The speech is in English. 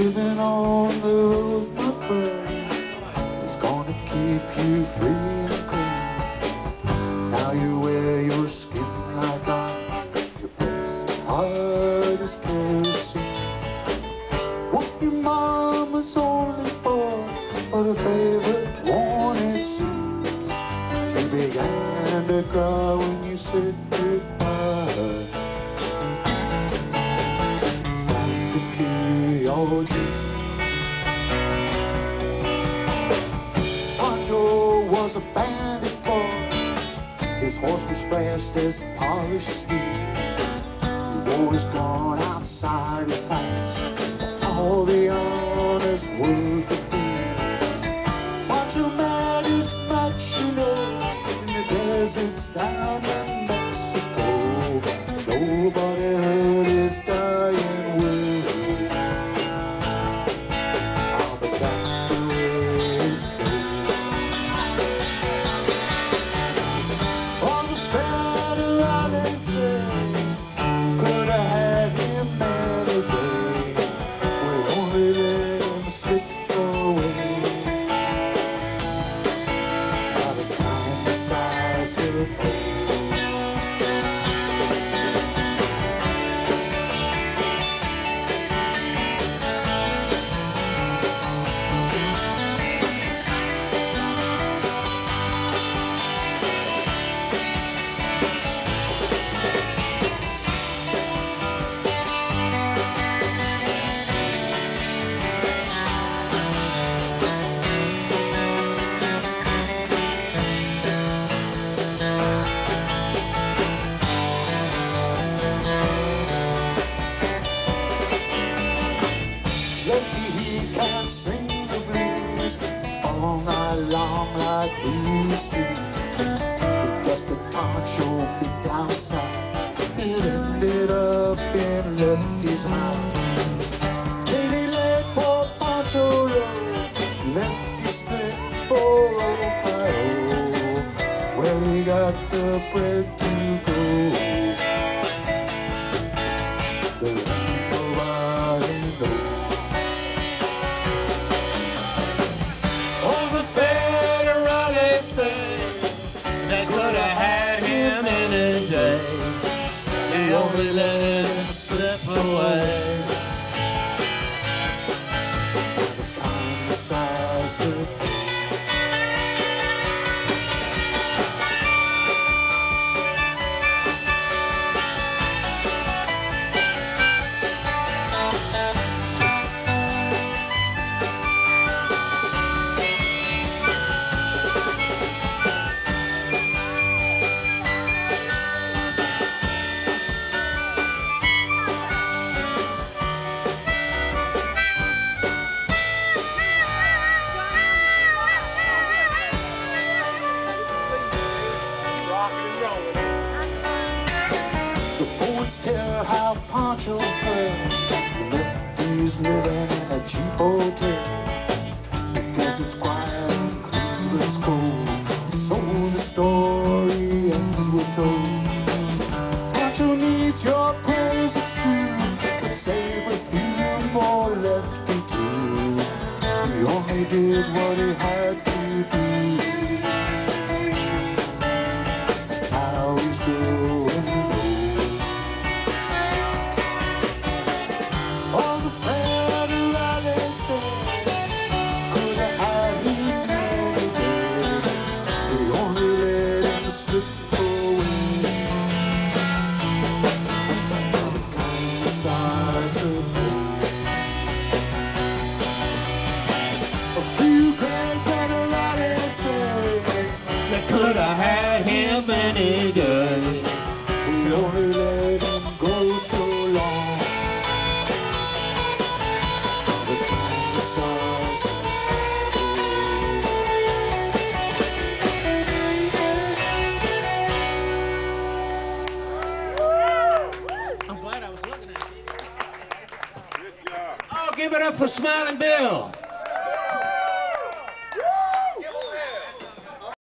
Living on the road, my friend, is gonna keep you free and clean. Now you wear your skin like iron, your breath's is hard as kerosene. What your mama's only boy, but a favorite one it seems. She began to cry when you said goodbye. Sanctity. Pancho was a bandit boss. His horse was fast as polished steel. He wore his gun outside his pants. All the honest work of field. Pancho met his match, you know, in the deserts down in Mexico. Nobody heard his dying say all night long like he used to. But just the poncho bit down south, it ended up in Lefty's mouth. Lady laid poor Poncho low, Lefty split for Ohio, where he got the bread to go. Only let him slip away. kindness, I tell how Pancho fell. Lefty's living in a cheap hotel. The desert's quiet and Cleveland's cold. So the story ends, we're told. Pancho needs your prayers, it's true. But save a few for Lefty too. He only did what he had to do. Now he's growing I. A few grand federales say They could have had him any day. Give it up for Smiling Bill.